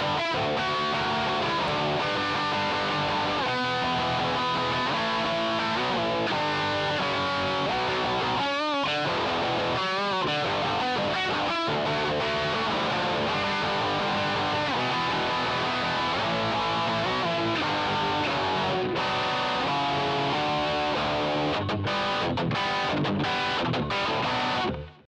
Música